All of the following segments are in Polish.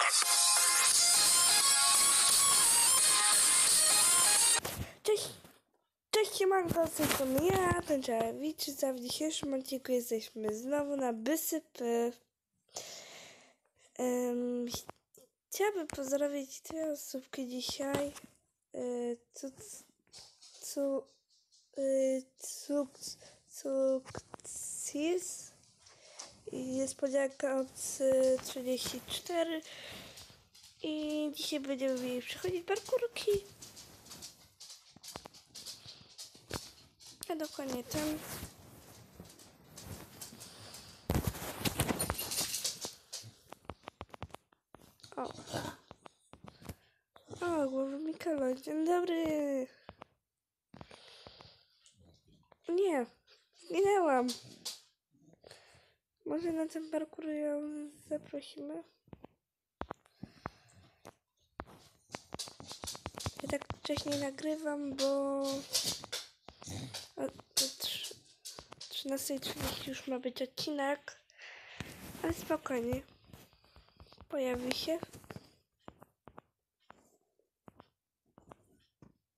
tak. Cześć, cześć siemanko, z tej strony ja, Tęczewicz. Za w dzisiejszym odcinku jesteśmy znowu na Bysypy. Um, chciałabym pozdrowić dwie osóbki dzisiaj. Yy, cu, cu, yy, cuk, niespodzianka od y, 34 i dzisiaj będziemy mieli przechodzić parkurki. A dokładnie ten. O. O, głowa Mikola. Dzień dobry. Nie, zginęłam. Może na ten parkour ją zaprosimy? Ja tak wcześniej nagrywam, bo o, o trz- 13.30 już ma być odcinek, ale spokojnie. Pojawi się.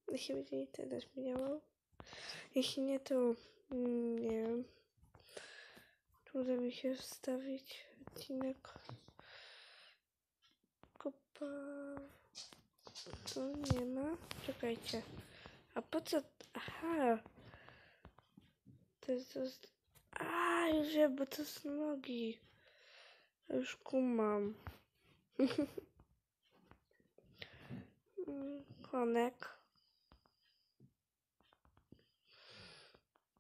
Jeśli będzie internet mi działał. Jeśli nie, to mm, nie wiem. Trudno mi się wstawić odcinek. Kupa. Tu nie ma. Czekajcie. A po co? Aha. To jest. A, już wiem, bo to są nogi. Już kumam. Konek.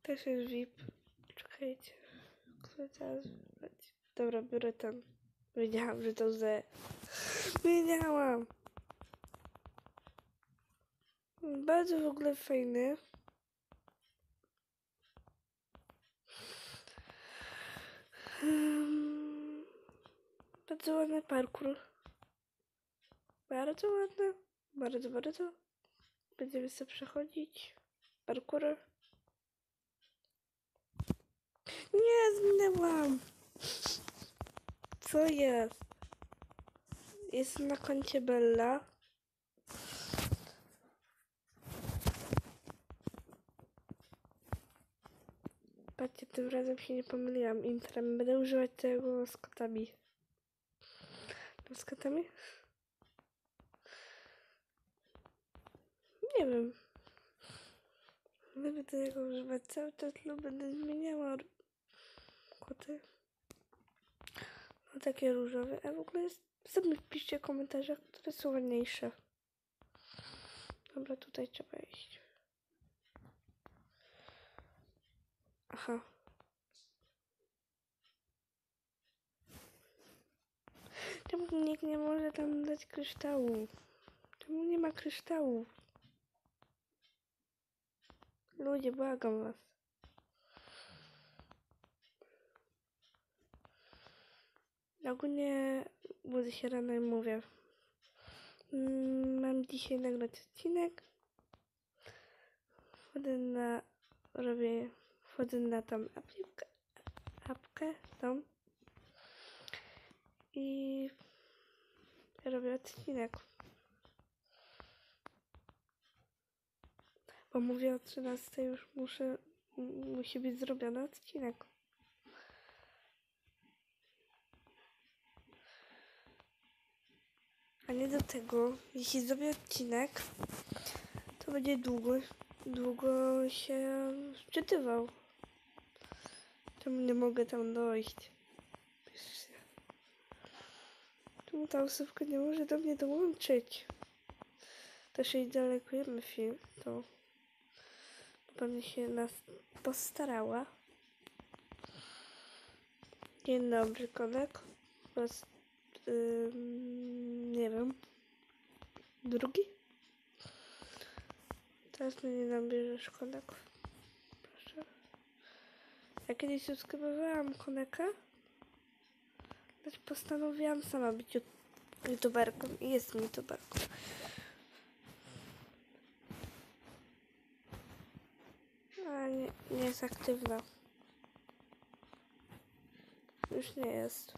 Też jest VIP. Czekajcie. Który teraz będzie? Dobra, biorę ten. Wiedziałam, że to ze. Wiedziałam. Bardzo w ogóle fajny. Um, bardzo ładny parkour. Bardzo ładny. Bardzo, bardzo. Będziemy sobie przechodzić. Parkour. Nie, zminęłam. Co jest? Jest na koncie Bella. Patrzcie, tym razem się nie pomyliłam intrem. Będę używać tego z kotami. To z kotami? Nie wiem. Będę tego używać cały czas lub będę zmieniała koty. No takie różowe. A w ogóle jest... sobie wpiszcie w komentarzach, które są ładniejsze. Dobra, tutaj trzeba iść. Aha. Czemu nikt nie może tam dać kryształu? Czemu nie ma kryształu? Ludzie, błagam was. Ogólnie budzę się rano i mówię. Mm, Mam dzisiaj nagrać odcinek. Wchodzę na... Robię... Wchodzę na tą apkę. Apkę, tą. I... Robię odcinek. Bo mówię o 13 już muszę... Musi być zrobiony odcinek. A nie do tego, jeśli zrobię odcinek, to będzie długo, długo się wczytywał. Czemu nie mogę tam dojść? Czemu ta osobka nie może do mnie dołączyć? Też jej dalekujemy film, to pewnie się nas postarała. Dzień dobry, konek. Ym, nie wiem. Drugi? Teraz mnie nie nabierzesz koneków. Proszę. Ja kiedyś subskrybowałam koneka. Lecz postanowiłam sama być you- youtuberką i jestem youtuberką. A nie, nie jest aktywna. Już nie jest.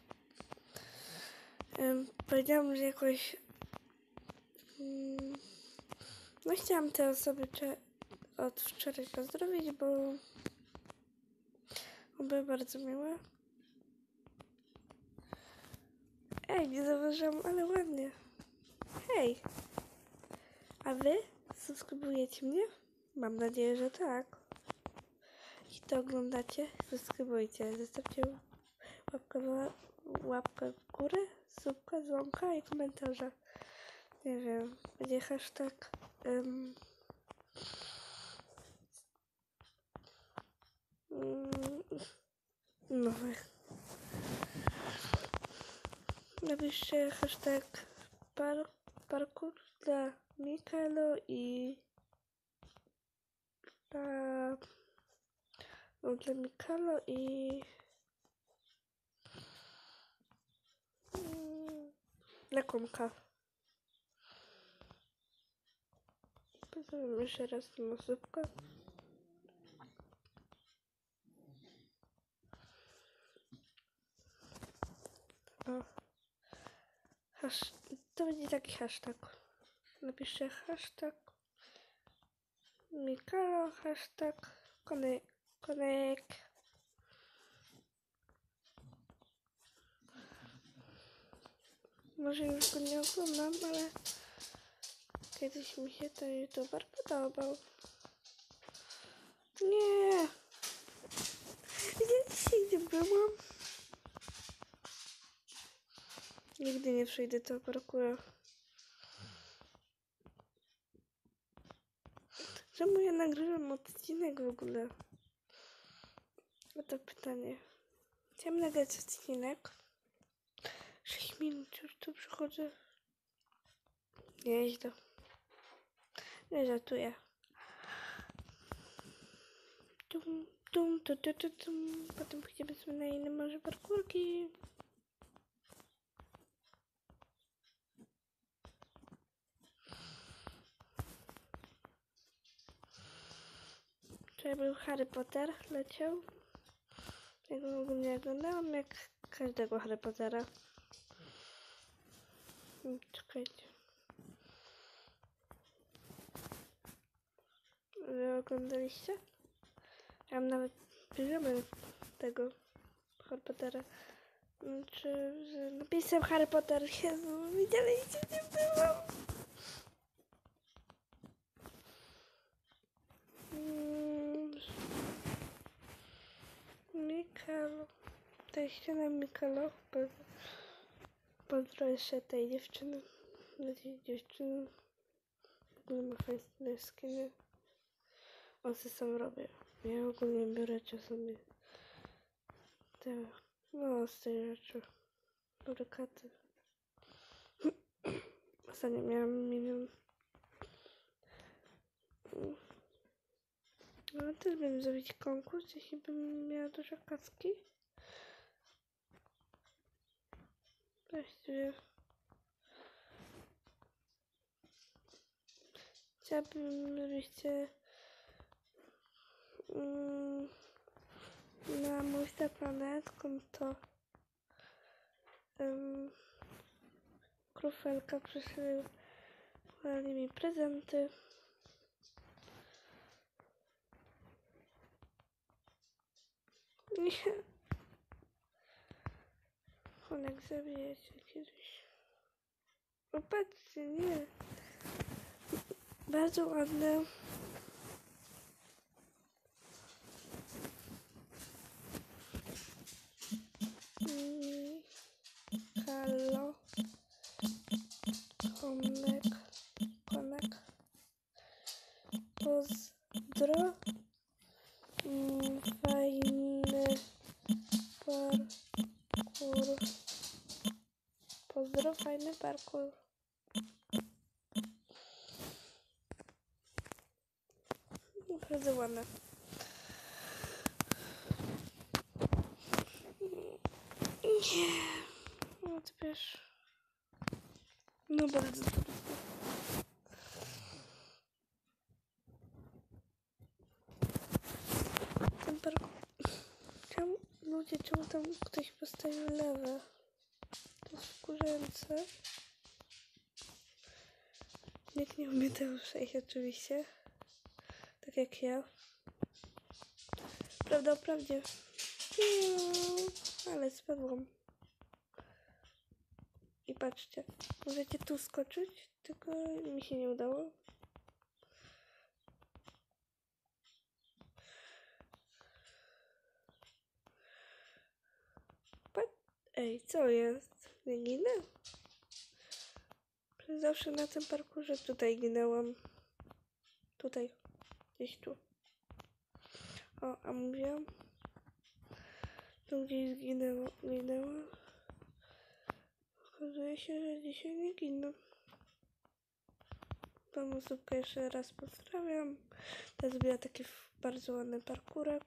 Powiedziałam, że jakoś... Mm, no chciałam te osoby od wczoraj pozdrowić, bo... były bardzo miłe. Ej, nie zauważyłam, ale ładnie. Hej! A wy subskrybujecie mnie? Mam nadzieję, że tak. Jeśli to oglądacie, subskrybujcie. Zostawcie łapkę łapkę w górę, subka, dzwonka i komentarza. Nie wiem, będzie hashtag... Um, no, napiszcie hashtag par, parkour dla Mikalo i dla, no, dla Mikalo i dla Komka. Pozdrawiam jeszcze raz tą osobkę. O. To będzie taki hashtag. Napiszę hashtag Mikalo, hashtag konek. konek. Może już go nie oglądam, ale kiedyś mi się ten youtuber podobał. Nie! Gdzie dzisiaj gdzie byłam? Nigdy nie przejdę tego parkura. Czemu ja nagrywam odcinek w ogóle? Oto pytanie. Chciałam nagrać odcinek. 6 minut już tu przychodzę. Nieźle. Nie żartuję. Tum, tum, tu, tu, tu, tum. Potem pójdziemy na inne może parkurki. Wczoraj był Harry Potter, leciał. Ja go ogólnie oglądałam jak każdego Harry Pottera. Czekajcie. Wy oglądaliście? Ja mam nawet piżamę tego Harry Pottera. Mm, Czy że napisem Harry Potter? Jezu, widzieliście gdzie byłam? Mm, Mikalo. Dajcie na Mikalo. Poz- Pozdro jeszcze tej dziewczyny. Tej dziewczyny. W ogóle ma fajne skiny. On se sam robię. Ja ogólnie biorę czasami te, no z tej rzeczy. Durykaty. Ostatnio miałam milion. No też bym zrobić konkurs, jeśli bym miała dużo kaski. Właściwie. Chciałabym, żebyście mm, na mój planet konto um, Krufelka przysyłali mi prezenty. Onek zabijecie kiedyś. O, patrzcie, nie. Bardzo ładne. Halo. Konek. Konek. Pozdro. Mm, Fajny parkour. Pozdro, fajny parkour. Bardzo ładne. Nie. No to wiesz. No bardzo trudno. Ten parkour... Ludzie, czemu tam ktoś postawił lewe? To To wkurzające. Nikt nie umie tego przejść oczywiście. Tak jak ja. Prawda o prawdzie. Ale spadłam. I patrzcie, możecie tu skoczyć, tylko mi się nie udało. Ej, co jest? Nie ginę? Przez Zawsze na tym parkurze tutaj ginęłam. Tutaj. Gdzieś tu. O, a mówiłam? Tu gdzieś zginęło, ginęła. Okazuje się, że dzisiaj nie ginę. Panu Zupkę jeszcze raz pozdrawiam. Ta zrobiła taki bardzo ładny parkurek.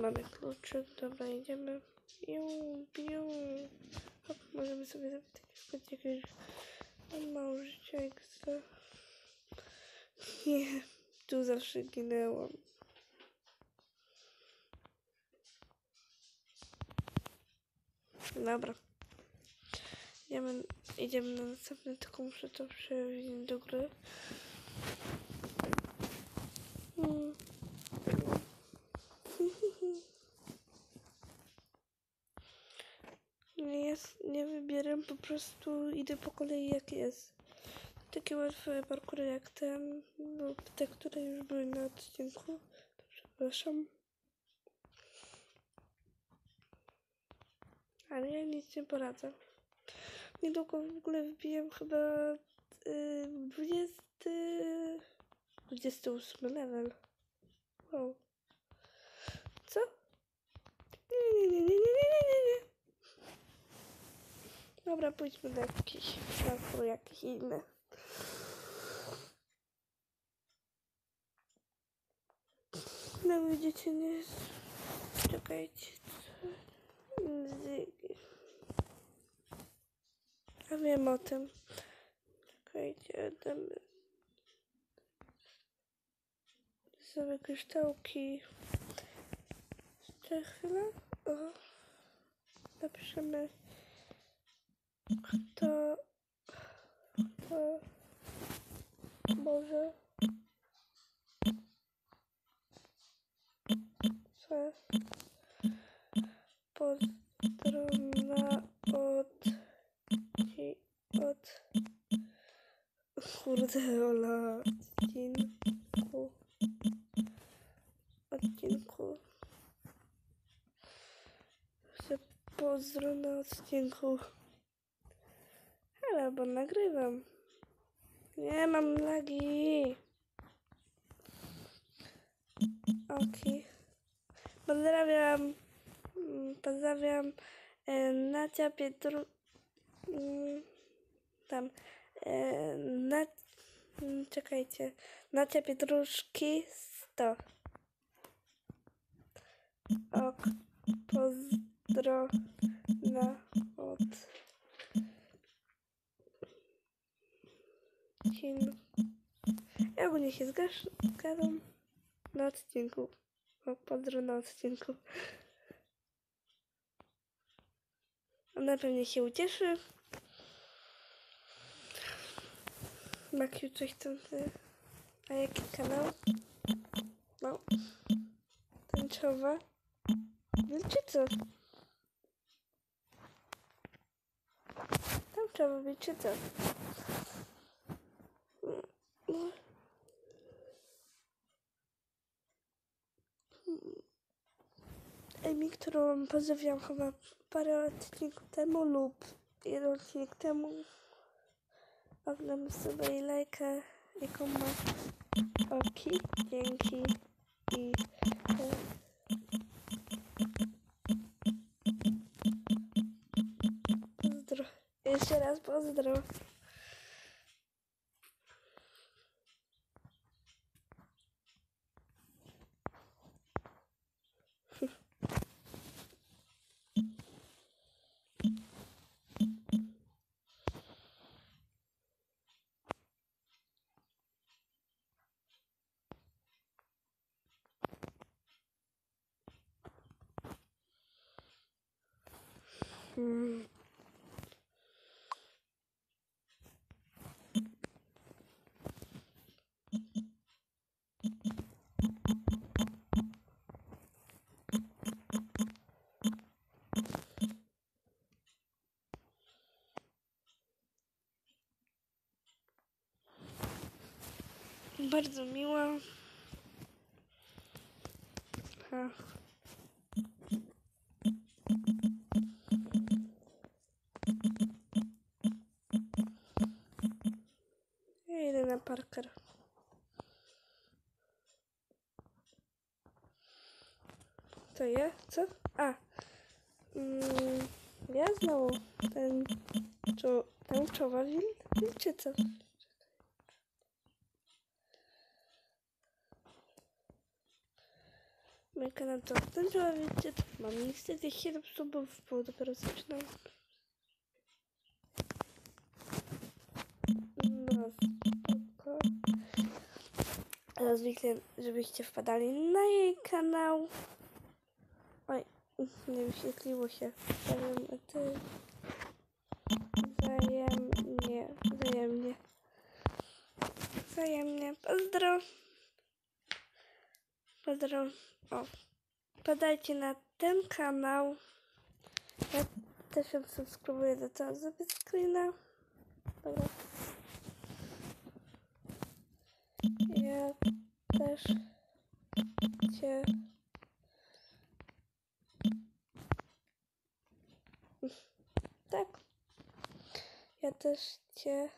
Mamy kluczyk, dobra, idziemy. Biu, biu. Hop, możemy sobie zrobić taki jakiegoś mało życia ekstra. Nie, tu zawsze ginęłam. Dobra. Idziemy, idziemy na następny, tylko muszę to przewinąć do gry. Mm. Nie, jest, nie wybieram, po prostu idę po kolei jak jest. Takie łatwe parkury jak ten, lub te, które już były na odcinku. Przepraszam. Ale ja nic nie poradzę. Niedługo w ogóle wbiję chyba y, 20, 28 level. Wow. Co? Nie, nie, nie, nie, nie, nie, nie, nie. Dobra, pójdźmy do jakiś parkour, jakiś inny. No widzicie, nie jest... Czekajcie. Ja wiem o tym. Czekajcie, damy sobie kryształki. Jeszcze chwilę. O. Napiszemy kto kto może se pozdrona od ci od kurde ola odcinku odcinku. Chcę pozdro na odcinku ale bo nagrywam nie mam lagi Okej. Pozdrawiam. mm, Pozdrawiam e, Nacia Pietru... mm, Tam. E, na, mm, czekajcie. Nacia Pietruszki 100. Ok. Pozdro na od... Cin. Ja ogólnie się zgadzam na odcinku. O, pozdro na odcinku. Ona pewnie się ucieszy. Makiu coś tam... chce. A jaki kanał? No. Tęczowa. Wilczyca. Tęczowa wilczyca. Emi, którą pozdrawiam chyba parę odcinków temu lub jeden odcinek temu. Oglądam sobie lajkę, jaką ma oki. Dzięki. I e, pozdro. Jeszcze raz pozdro. Bardzo miła. Ha. Ja idę na parker. To ja? Co? A. Mm, ja znowu ten... Czu, tęczowa wil? wil czy co? Mój kanał to czy co? Mam niestety 7 subów, bo dopiero zaczynam. No, spoko. Ale zwykle, żebyście wpadali na jej kanał. Oj, nie wyświetliło się. Wstawiam ty. Wzajemnie, wzajemnie. Wzajemnie. Pozdro. Pozdro. O. Podajcie na ten kanał. Ja też ją subskrybuję do tego zrobię. Ja też cię tak. Ja też cię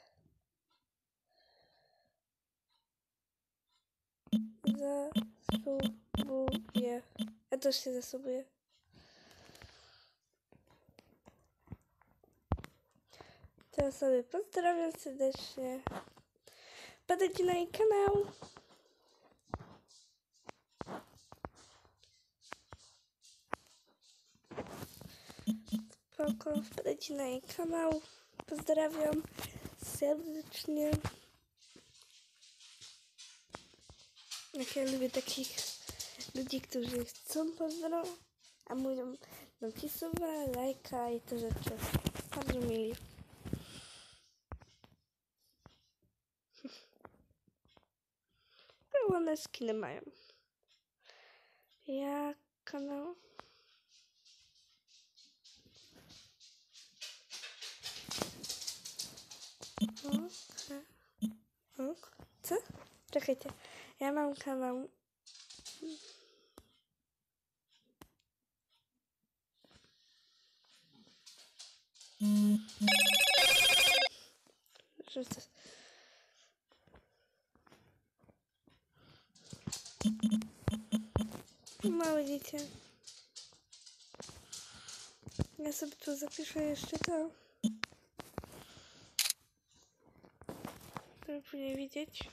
zasubuję. Ja też się zasubuję. Te osoby pozdrawiam serdecznie. Wpadajcie na jej kanał. Spoko, wpadajcie na jej kanał. Pozdrawiam serdecznie. Jak ja lubię takich ludzi, którzy chcą pozdrowić, a mówią napisowe, lajka i te rzeczy. Bardzo mili. No, One skiny mają. Ja kanał. Okej. Ok. Co? Czekajcie. Ja mam kanał. Małe dziecię. Ja sobie tu zapiszę jeszcze to. Żeby później widzieć.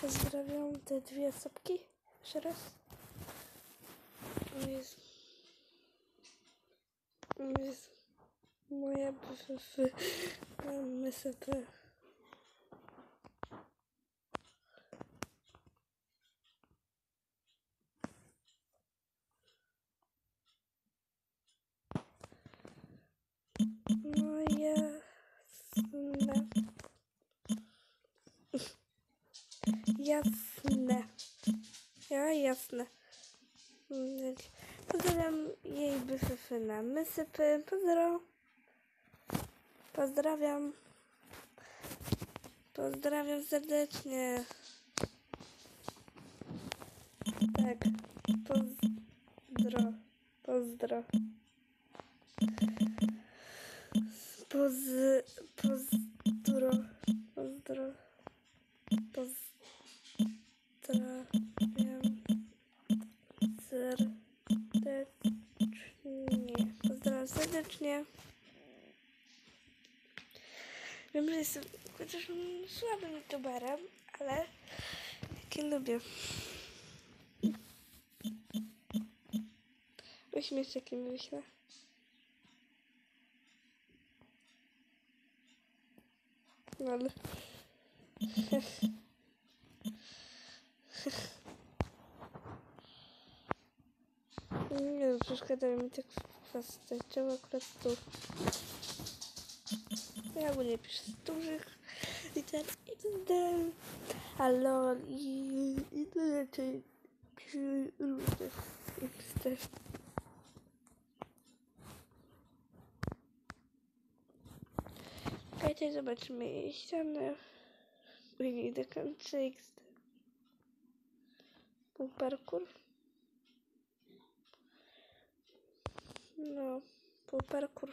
Pozdrawiam te dwie osobki. Jeszcze raz. O Jezu. O Jezu. Moja BFF. MSP. No jasne. Pozdrawiam jej BFF na mysypy. Pozdro. Pozdrawiam. Pozdrawiam serdecznie. Tak. Pozdro. Pozdro. Poz... Pozdro. Pozdro. Pozdrawiam. Pozdrawiam serdecznie. Wiem, że jestem chociaż słabym youtuberem, ale jakie lubię. Uśmiech jaki mi wyślę. Ale... Nie no, przeszkadza mi tak was czemu akurat tu. Ja ogólnie piszę z dużych liter XD, a lol i inne rzeczy piszę różne XD. Czekajcie, zobaczymy jej ścianę. Bo nie do końca XD. Był parkour. No, był parkour.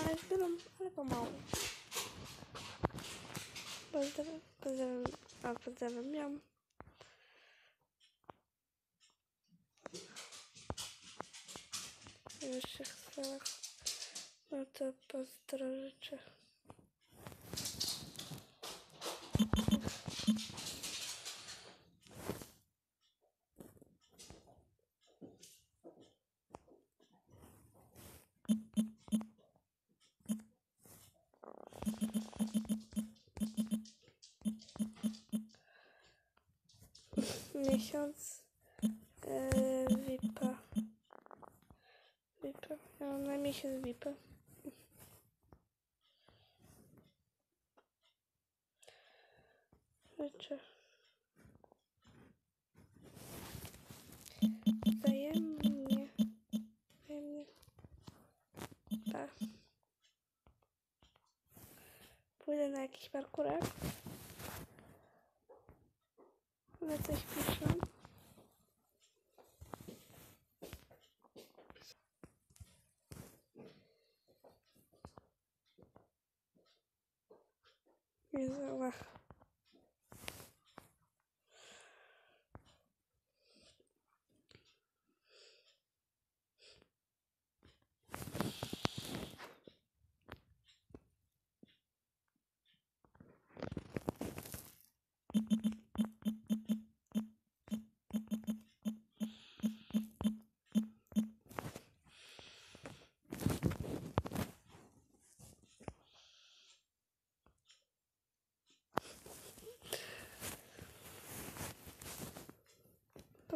Ale zbieram, ale pomału. Pozdrawiam, pozdrawiam, a pozdrawiam ją. W wyższych sferach. No to. Miesiąc na miesiąc VIP-a. Rzeczy. Wzajemnie. Wzajemnie. Tak. Pójdę na jakiś parkurek. Ale coś piszę. Jezu,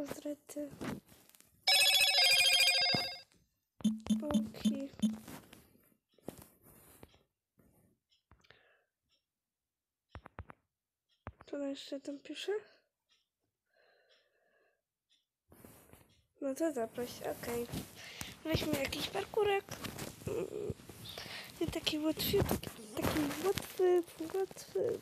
Pozdrawiam. Bułki. Co jeszcze tam pisze? No to zaproś, okej. Weźmy jakiś parkurek. Mm, Nie taki łatwy, taki, taki łatwy, łatwy.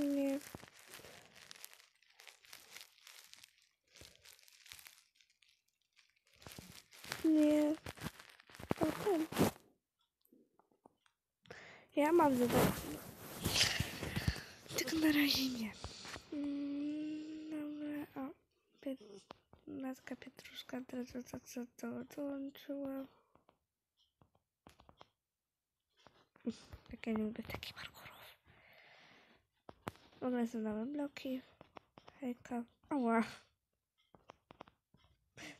Nie. Nie. Ja mam zadanie. Tylko na razie nie. Mm, Dobra, o. Piet... Matka Pietruszka teraz to, co to dołączyła. Tak ja nie lubię takich parkurów. One są nowe bloki. Hejka. Ała.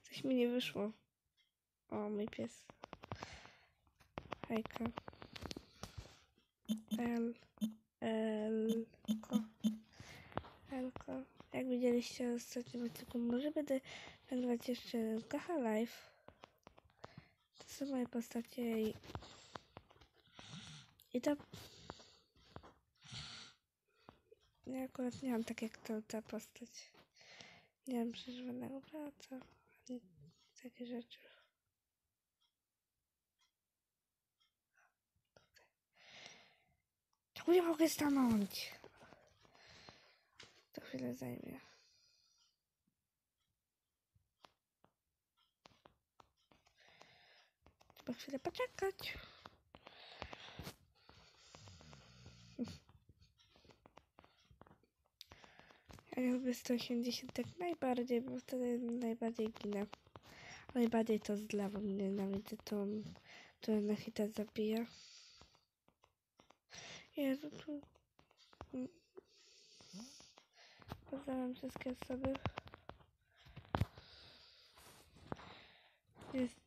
Coś mi nie wyszło. O, mój pies. Hejka. L. L. Ko. Elko. Jak widzieliście w ostatnim odcinku, może będę nagrywać jeszcze Gacha Live. To są moje postacie i... I to Ja akurat nie mam tak jak to ta postać. Nie mam przeżywanego brata, ani takie rzeczy. Czemu nie mogę stanąć? chwilę zajmie. Trzeba chwilę poczekać. Ja nie lubię 180 tak najbardziej, bo wtedy najbardziej ginę. Najbardziej to z lawą nienawidzę, to, to na hita zabija. Jezu, tu... Pozdrawiam wszystkie osoby. Jest...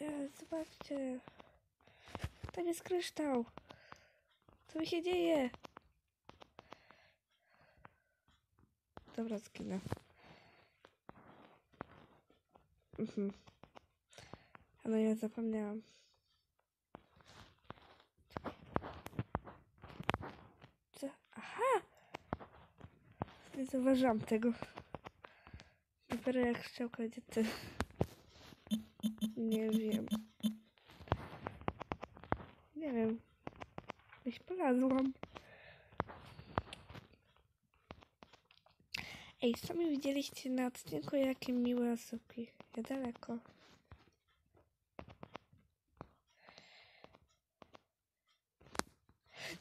E, zobaczcie. Tam jest kryształ. Co mi się dzieje? Dobra, zginę. Mhm. Ale ja zapomniałam. Co? Aha! Nie zauważyłam tego. Dopiero jak strzałka gdzie ty. Nie wiem. Nie wiem. Gdzieś polazłam. Ej, sami widzieliście na odcinku, jakie miłe osóbki. Niedaleko.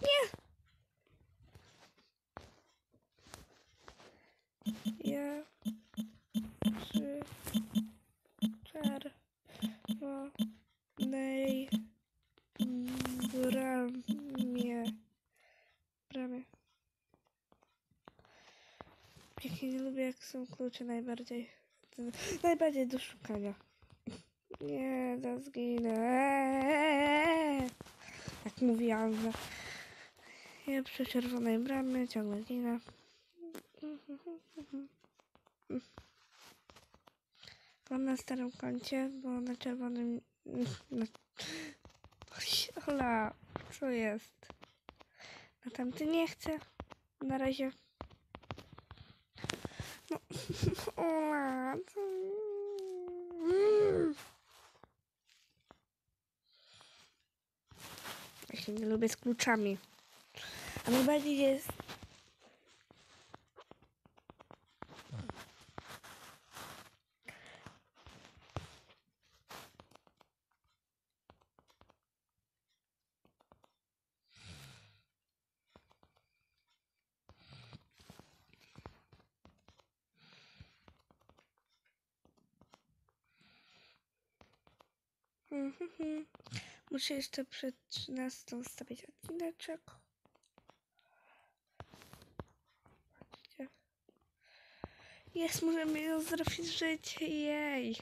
Nie! Ja przy czerwonej bramie. Bramie. Jakie nie lubię, jak są klucze najbardziej. Najbardziej do szukania. Nie, to zginę. Jak mówiłam, że ja przy czerwonej bramie ciągle ginę. Mam na starym koncie, bo na czerwonym... Na... Ola, co jest? Na tamty nie chcę. Na razie. Się nie lubię z kluczami. A najbardziej jest... Muszę jeszcze przed 13 stawić odcineczek. Jest, możemy ją zrobić życie, jej.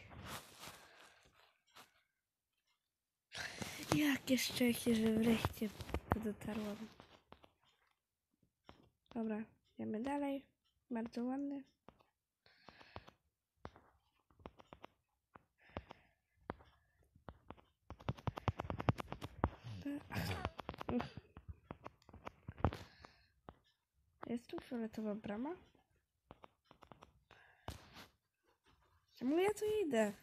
Jakie szczęście, że wreszcie dotarłam. Dobra, idziemy dalej. Bardzo ładny. Jest tu fioletowa brama? Czemu ja tu idę?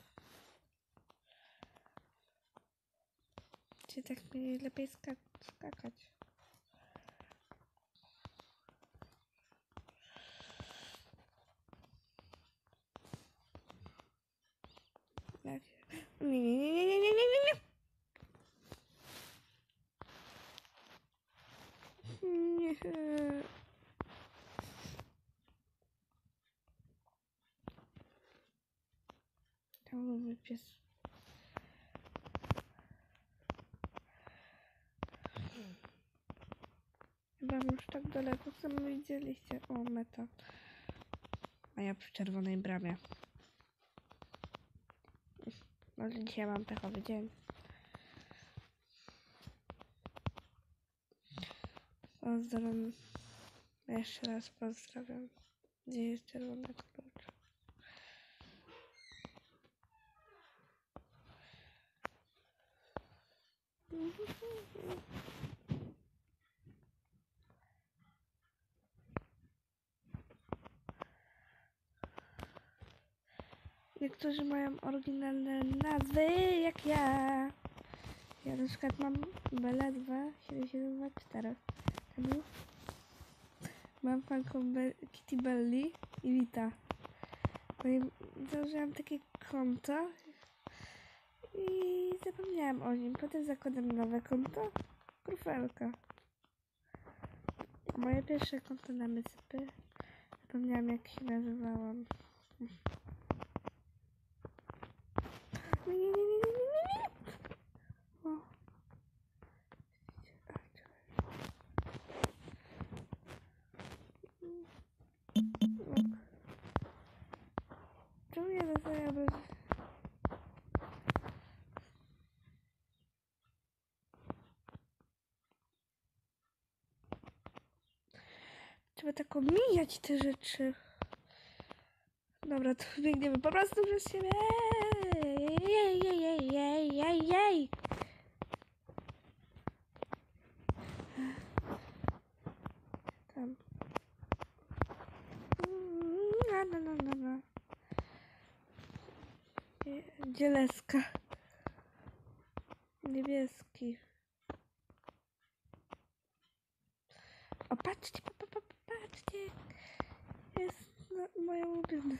Czy tak mi lepiej skak skakać? Jak? Nie, nie, nie, nie, nie, nie, nie, nie. Nie. Tam lubi pies. Chyba już tak daleko sam widzieliście. O, meta. A ja przy czerwonej bramie. No dzisiaj mam pechowy dzień. Pozdrawiam. Jeszcze raz pozdrawiam. Gdzie jest czerwony klucz? Niektórzy mają oryginalne nazwy, jak ja. Ja na przykład mam BL2 7724. Kamil? Mam fanką Be Kitty Belly i Wita. No i założyłam takie konto i zapomniałam o nim. Potem zakładam nowe konto. Krufelka. Moje pierwsze konto na MSP. Zapomniałam jak się nazywałam. Nie, nie, nie, nie, nie, nie, nie. O. A, czekaj. No. Czemu ja dostaję bez... Trzeba tak omijać te rzeczy. Dobra, to biegniemy po prostu przez siebie. Jej, jej, jej, jej, jej, jej. Tam. No, no, no, no. Nie- Dzieleska. Niebieski. O, patrzcie, pa, pa, pa, pa, patrzcie. Jest no, moja ulubiona.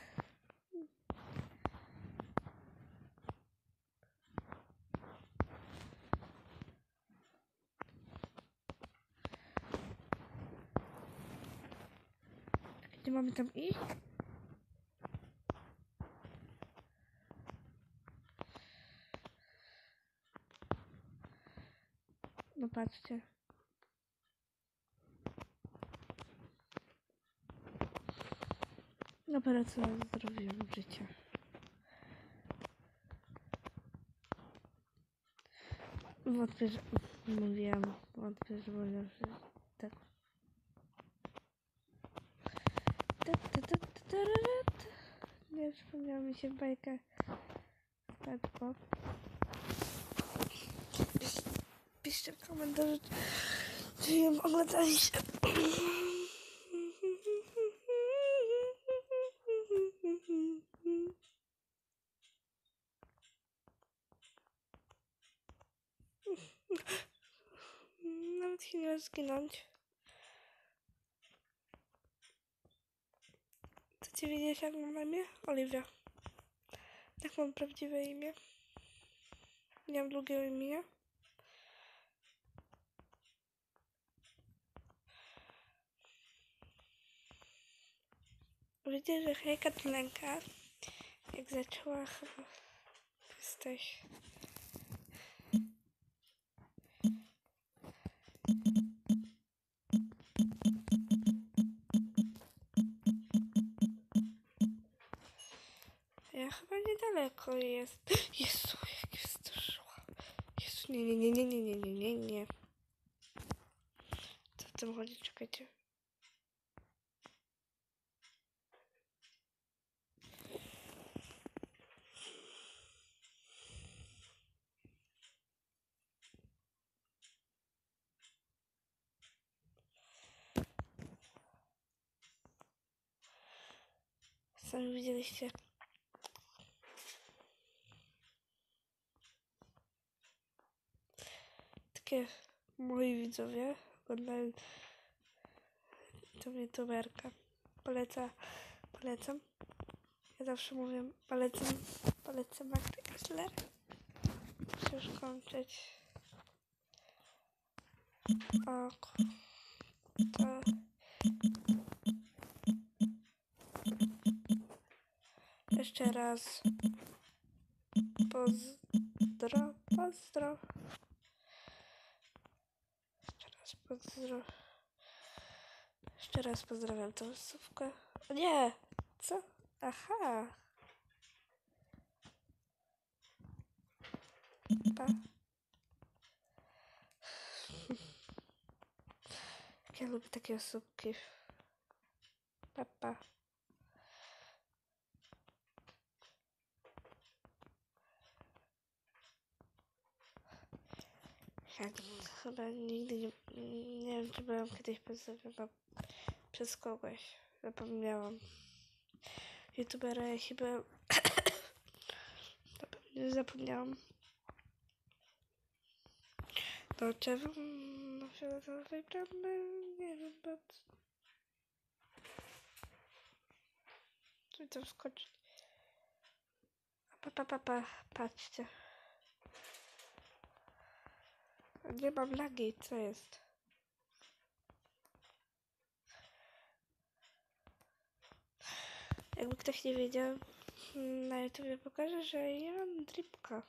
Gdzie mamy tam iść? No patrzcie. Dobra, co zrobiłem w życiu. Wątpię, że... Mówiłam, wątpię, że wolę, że tak. Ta, ta, ta, ta, ta, ra, ra, ta. Nie przypomniała mi się bajka. Pisz- Piszcie w komentarzu, czy ją oglądaliście. Nawet się nie zginąć. Wiedzieć jak mam na imię? Oliwia. Tak mam prawdziwe imię. Nie mam drugiego imienia. Widzę, że hejka to lęka. Jak zaczęła chyba jesteś. Niedaleko jest. Jezu, jak szło. Jezu, nie, nie, nie, nie, nie, nie, nie, nie, nie. Co w tym chodzi? Czekajcie. Sami widzieliście. Takie moi widzowie oglądają tą youtuberkę. Poleca, polecam. Ja zawsze mówię polecam, polecam Magdę Kessler. Muszę już kończyć. O, ku- to... Jeszcze raz. Pozdro, pozdro. Jeszcze raz pozdro. Jeszcze raz pozdrawiam tą słówkę. O nie! Co? Aha! Pa. Jak ja lubię takie osóbki. Pa. Ja ale nigdy nie, nie wiem, czy byłam kiedyś pozdrowiona przez kogoś. Zapomniałam. Youtubera, jaki byłem. Zapomniałam. No, czerwony, no, fioletowej bramy, nie wiem bardzo. Tu tam skoczyć. Pa, pa, pa, pa, patrzcie. Nie mam lagi, co jest? Jakby ktoś nie wiedział, na YouTubie pokażę, że ja mam dripka.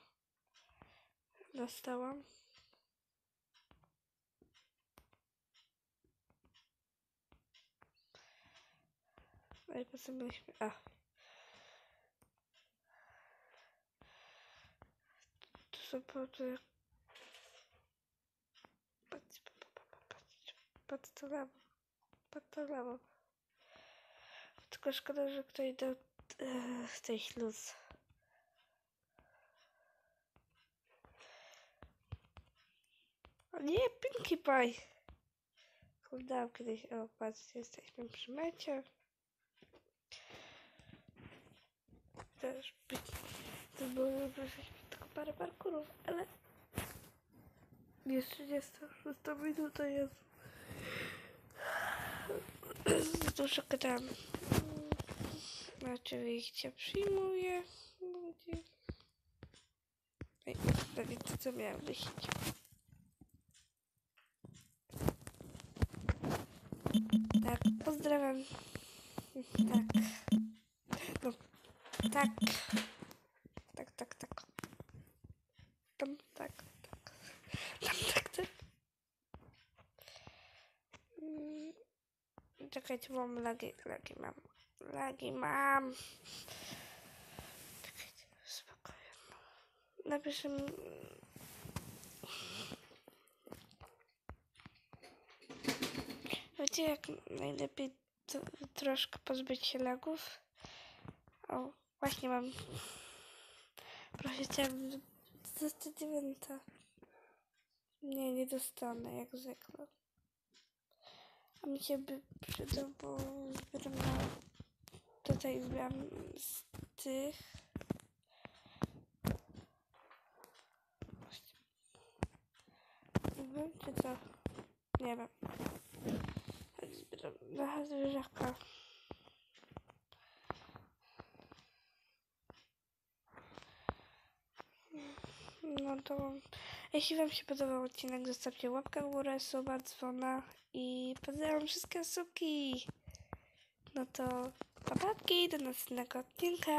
Dostałam. No i po co byliśmy... A. Tu są po... Tu... Patrz, pa- pa- pa- pa- patrz to lewo. Patrz to lewo. Tylko szkoda, że ktoś dał e, tej śluz. O nie, Pinkie Pie! Kurde, kiedyś, o patrzcie, jesteśmy przy mecie. Też być, to było tylko parę parkurów, ale jest 36 minuta, jest. Dużo gadam. Oczywiście przyjmuję. Ej, nie to, co miałem wyjść. Tak, pozdrawiam. Tak. No, tak. Tak, tak, tak. Tam, tak, tak. Tam, tak, tak. Mm, Czekajcie, mam lagi, lagi mam. Lagi mam. Czekajcie, spokojnie. Napiszę. Wiecie, jak najlepiej troszkę pozbyć się lagów? O, właśnie mam... Proszę cię, dostać dziewiąta. Nie, nie dostanę, jak zwykle. A mi się by przydał, bo zbieram. Tutaj zbieram z tych... Wiem, czy co? Nie wiem. Zbieram na zwierzaka. No to jeśli Wam się podobał odcinek, zostawcie łapkę w górę, suba, dzwona i pozdrawiam wszystkie suki. No to papatki, do następnego odcinka.